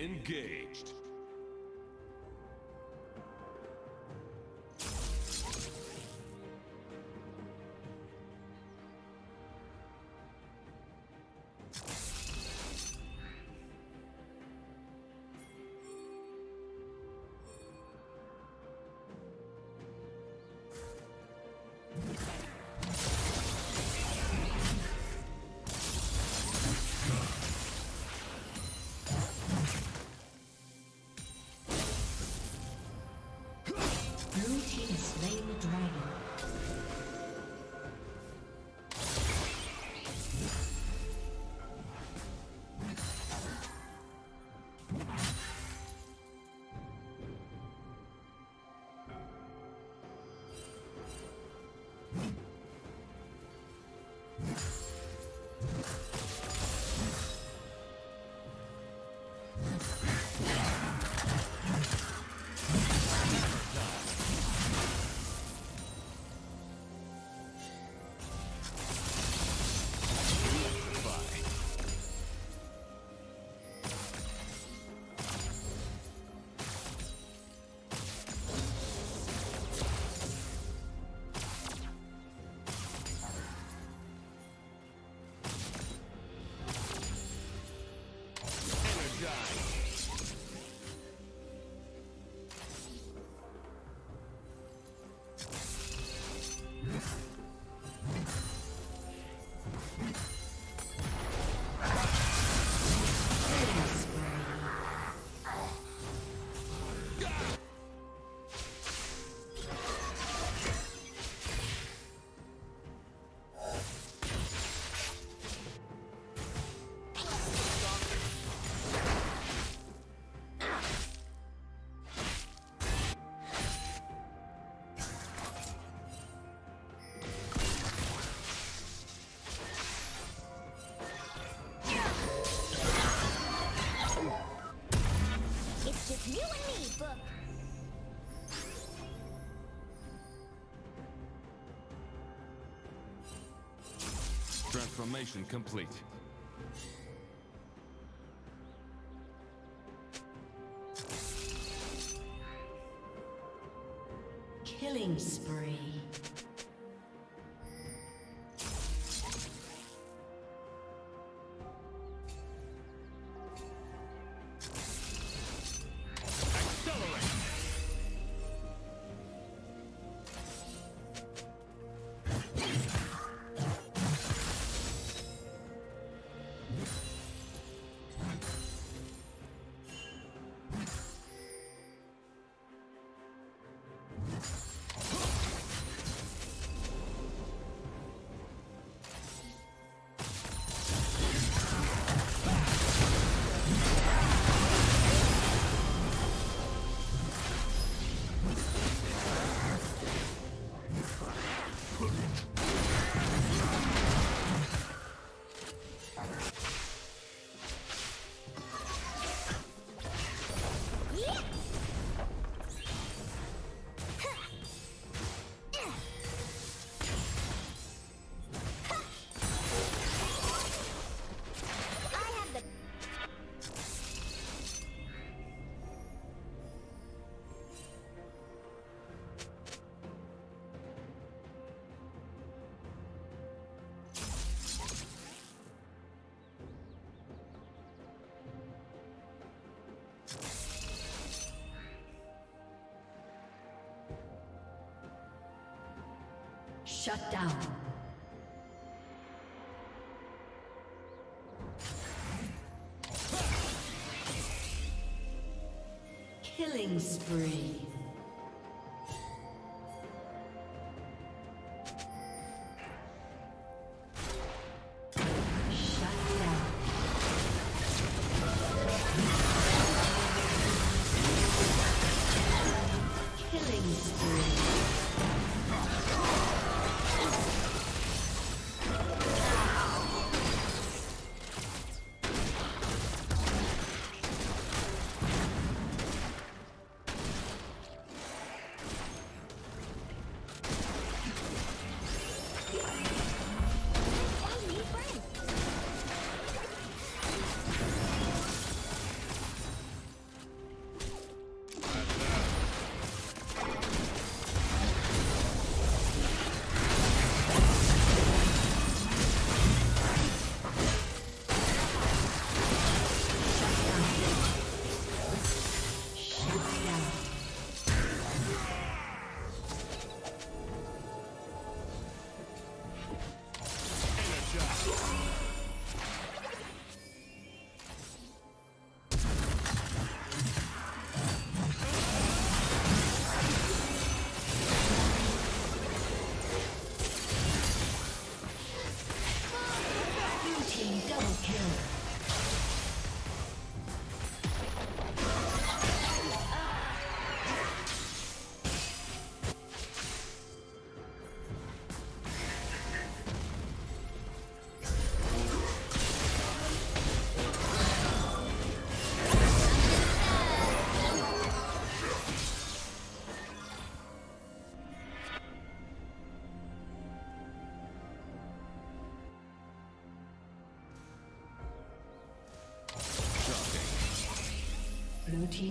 engaged. Transformation complete. Shut down.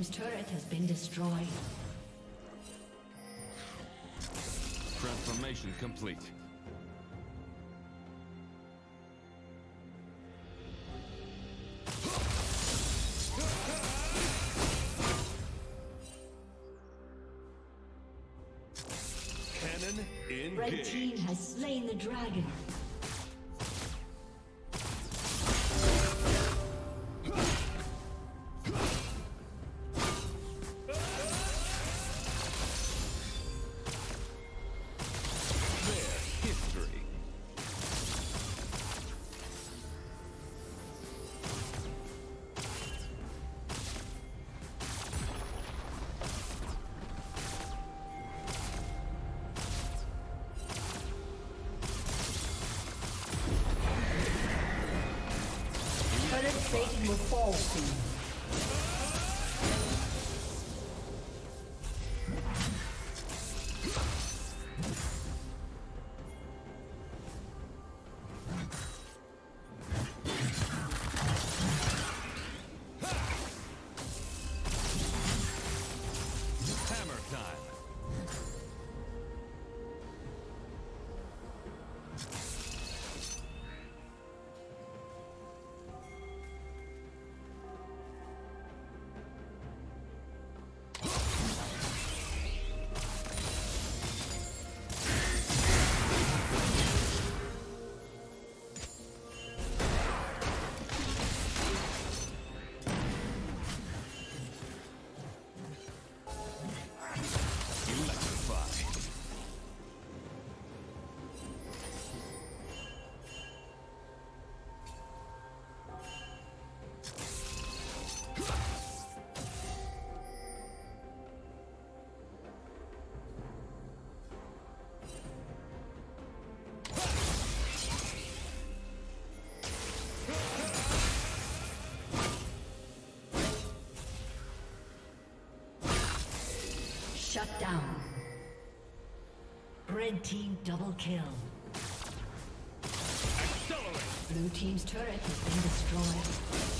Team's turret has been destroyed. Transformation complete. Cannon engaged. Red Team has slain the dragon. repulsing. Shut down. Red team double kill. Accelerate. Blue team's turret has been destroyed.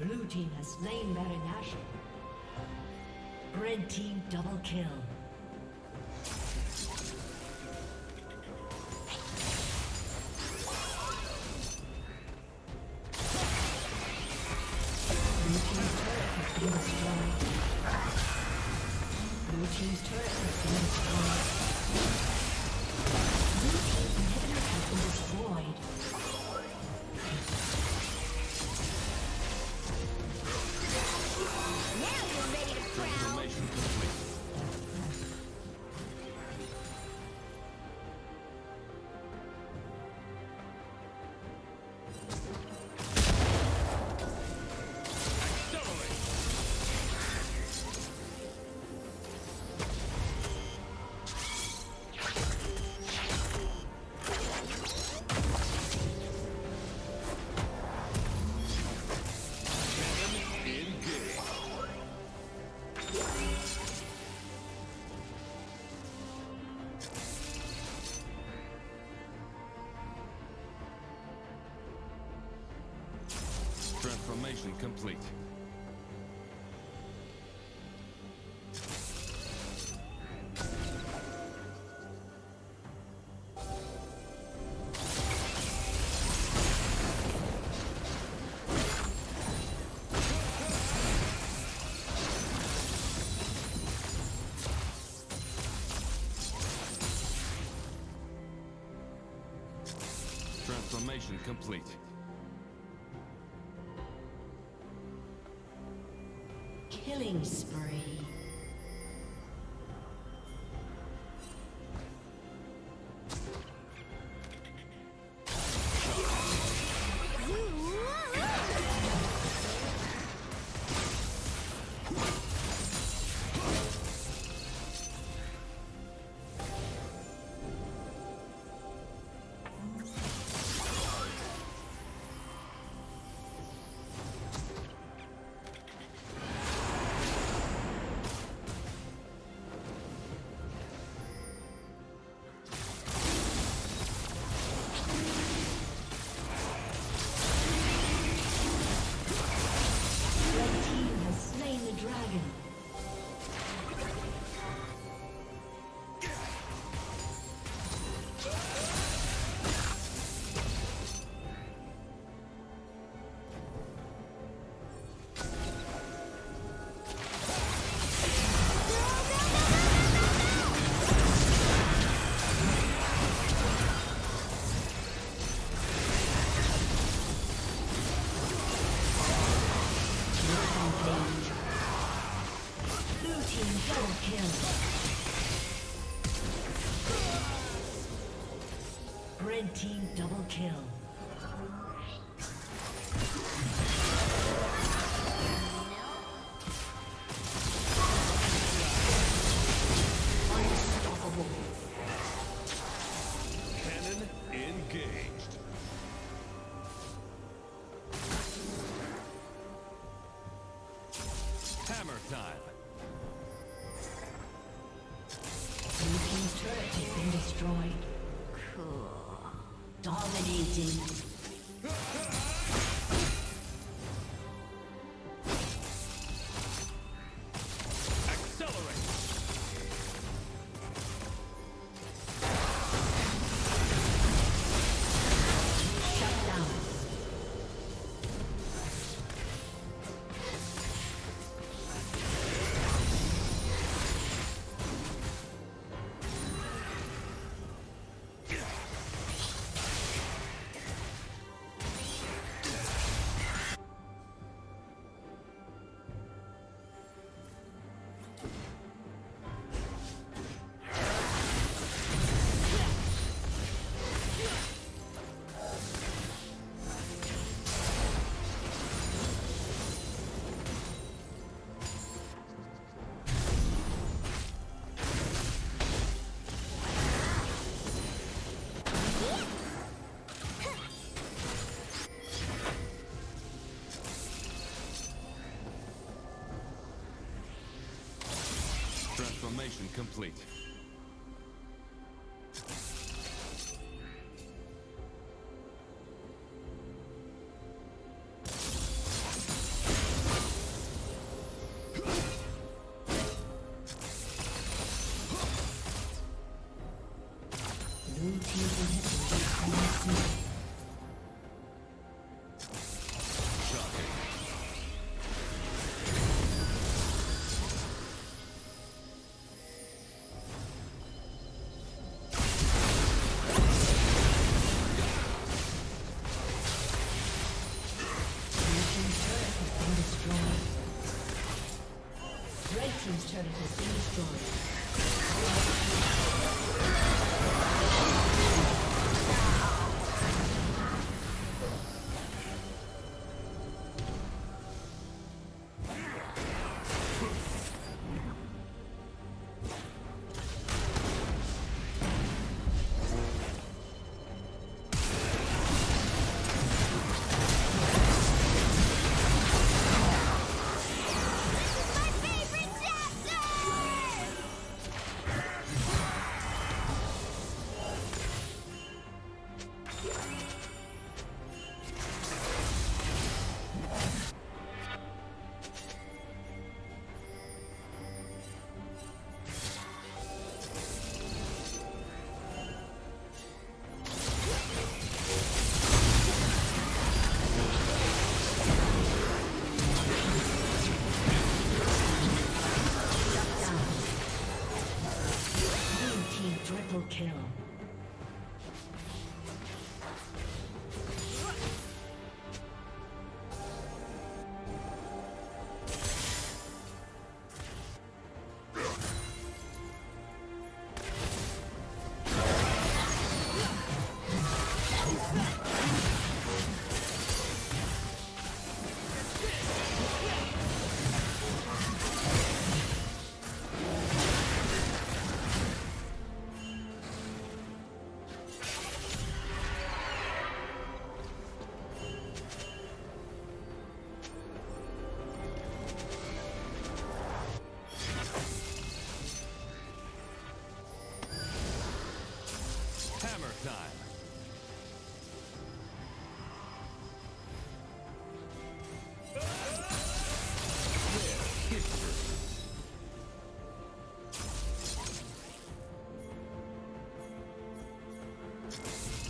Blue team has slain Baron Red team double kill. Mission complete. Transformation complete. Installation complete.